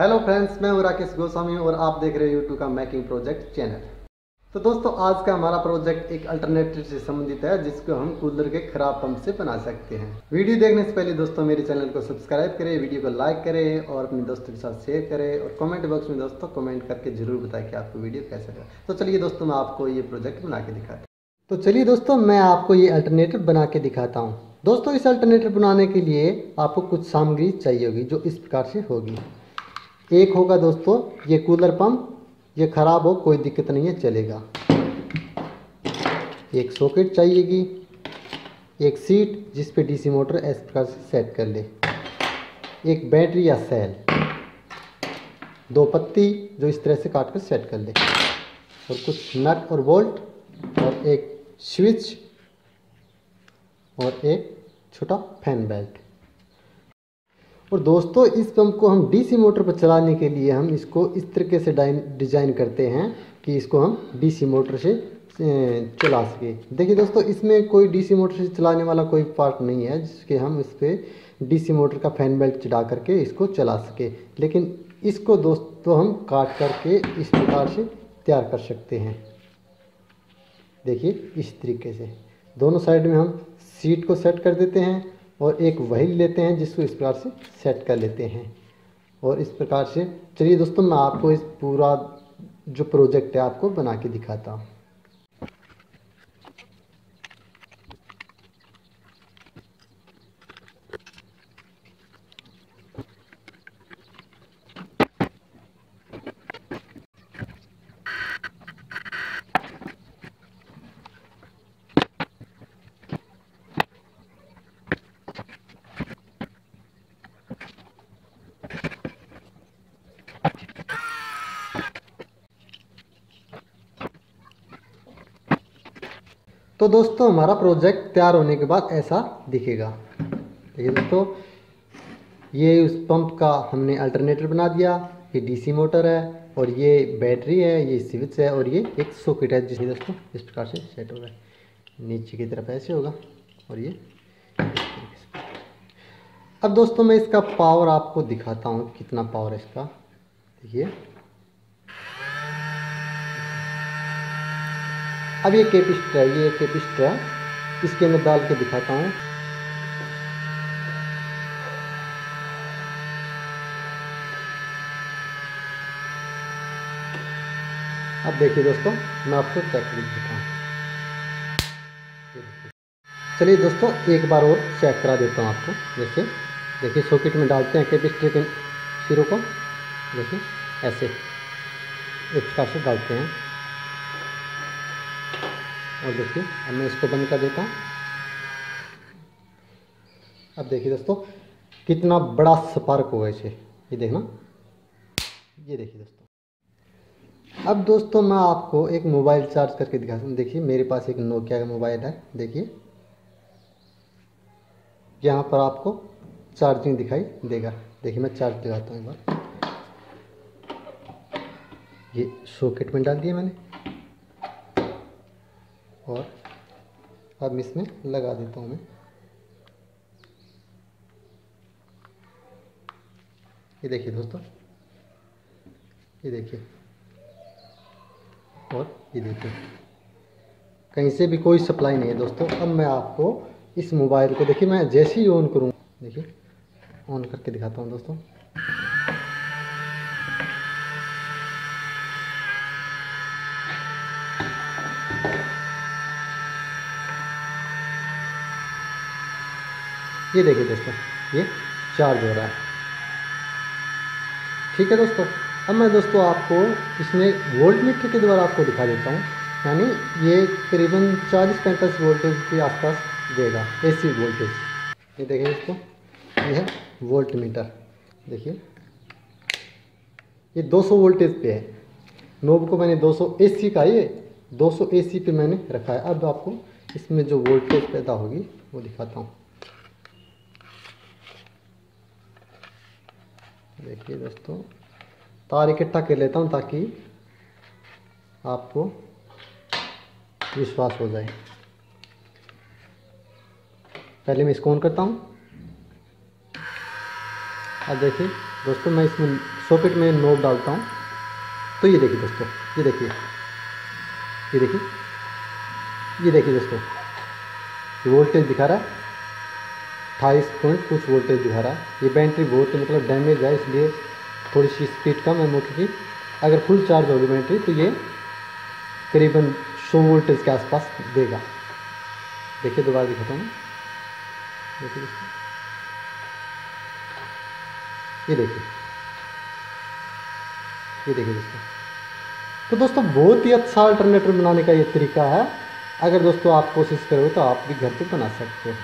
Hello friends मैं हूँ राकेश गोस्वामी और आप देख रहे हैं यूट्यूब का मेकिंग प्रोजेक्ट चैनल तो दोस्तों, आज का हमारा प्रोजेक्ट एक अल्टरनेटिव से संबंधित है, जिसको हम कूलर के खराब पंप से बना सकते हैं। वीडियो देखने से पहले दोस्तों, मेरे चैनल को सब्सक्राइब करें वीडियो को लाइक करें और अपने दोस्तों के साथ शेयर करें और कमेंट बॉक्स में दोस्तों कमेंट करके ज़रूर बताएँ कि आपको वीडियो कैसा लगा। तो चलिए दोस्तों, मैं आपको ये प्रोजेक्ट बना के दिखाता हूँ। तो चलिए दोस्तों, मैं आपको ये अल्टरनेटिव बना के दिखाता हूँ। दोस्तों, इस अल्टरनेटिव बनाने के लिए आपको कुछ सामग्री चाहिए होगी, जो इस प्रकार से होगी। एक होगा दोस्तों, ये कूलर पंप, ये ख़राब हो, कोई दिक्कत नहीं है, चलेगा। एक सॉकेट चाहिएगी, एक सीट जिस पे डीसी मोटर इस प्रकार से सेट कर ले। एक बैटरी या सेल, दो पत्ती जो इस तरह से काट कर सेट कर ले। और कुछ नट और बोल्ट, और एक स्विच, और एक छोटा फ़ैन बेल्ट। और दोस्तों, इस पंप को हम डीसी मोटर पर चलाने के लिए हम इसको इस तरीके से डिज़ाइन करते हैं कि इसको हम डीसी मोटर से चला सके। देखिए दोस्तों, इसमें कोई डीसी मोटर से चलाने वाला कोई पार्ट नहीं है, जिसके हम इस पर डीसी मोटर का फ़ैन बेल्ट चढ़ा करके इसको चला सके। लेकिन इसको दोस्तों, हम काट करके इस प्रकार से तैयार कर सकते हैं। देखिए, इस तरीके से। दोनों साइड में हम सीट को सेट कर देते हैं और एक वही लेते हैं जिसको इस प्रकार से सेट कर लेते हैं। और इस प्रकार से, चलिए दोस्तों, मैं आपको इस पूरा जो प्रोजेक्ट है आपको बना के दिखाता हूँ। तो दोस्तों, हमारा प्रोजेक्ट तैयार होने के बाद ऐसा दिखेगा। देखिए दोस्तों, ये उस पंप का हमने अल्टरनेटर बना दिया, ये डीसी मोटर है, और ये बैटरी है, ये स्विच है, और ये एक सॉकेट है जिसमें दोस्तों इस प्रकार से सेट होगा नीचे की तरफ़ ऐसे होगा, और ये अब दोस्तों, मैं इसका पावर आपको दिखाता हूँ, कितना पावर है इसका। देखिए। अब ये कैपिस्टर है ये कैपिस्टर इसके अंदर डाल के दिखाता हूँ। अब देखिए दोस्तों, मैं आपको चेक दिखाऊँ चलिए दोस्तों, एक बार और चेक करा देता हूँ आपको। जैसे, देखिए सॉकेट में डालते हैं कैपिस्टर के सिरों को। देखिए, ऐसे। एक प्रकार से डालते हैं। और देखिए, अब मैं इसको बंद कर देता हूँ। अब देखिए दोस्तों, कितना बड़ा स्पार्क हुआ इसे। ये देखना। ये देखिए दोस्तों। अब दोस्तों, मैं आपको एक मोबाइल चार्ज करके दिखाता हूँ देखिए, मेरे पास एक नोकिया का मोबाइल है। देखिए। यहाँ पर आपको चार्जिंग दिखाई देगा। देखिए, मैं चार्ज दिखाता हूँ एक बार। ये सॉकेट में डाल दिया मैंने। और अब इसमें लगा देता हूँ मैं। ये देखिए दोस्तों, ये देखिए, और ये देखिए। कहीं से भी कोई सप्लाई नहीं है दोस्तों। अब मैं आपको इस मोबाइल को, देखिए मैं जैसे ही ऑन करूँ, देखिए ऑन करके दिखाता हूँ दोस्तों। ये देखिए दोस्तों, ये चार्ज हो रहा है। ठीक है दोस्तों, अब मैं दोस्तों आपको इसमें वोल्ट मीटर के द्वारा आपको दिखा देता हूँ, यानी ये करीबन चालीस पैंतालीस वोल्टेज के आसपास देगा एसी वोल्टेज ये देखिए दोस्तों, ये है वोल्ट मीटर देखिए, ये 200 वोल्टेज पे है। नोब को मैंने 200 एसी का, ये 200 एसी पे मैंने रखा है। अब आपको इसमें जो वोल्टेज पैदा होगी, वो दिखाता हूँ। देखिए दोस्तों, तार इकट्ठा कर लेता हूँ ताकि आपको विश्वास हो जाए। पहले मैं इसको ऑन करता हूँ। अब देखिए, दोस्तों, मैं इसमें सॉकेट में नोब डालता हूँ। तो ये देखिए दोस्तों, ये देखिए ये देखिए ये देखिए दोस्तों वोल्टेज दिखा रहा है। अट्ठाईस पॉइंट कुछ वोल्टेज दिखा रहा है ये बैटरी बहुत मतलब डैमेज है, इसलिए थोड़ी सी स्पीड कम है मोटर की। अगर फुल चार्ज होगी बैटरी तो ये करीबन 100 वोल्टेज के आसपास देगा। देखिए दोबारा दिखाता हूँ। देखिए ये देखिए। ये देखिए दोस्तों। तो दोस्तों, बहुत ही अच्छा अल्टरनेटर बनाने का ये तरीका है। अगर दोस्तों आप कोशिश करो तो आप भी घर पे बना सकते हो।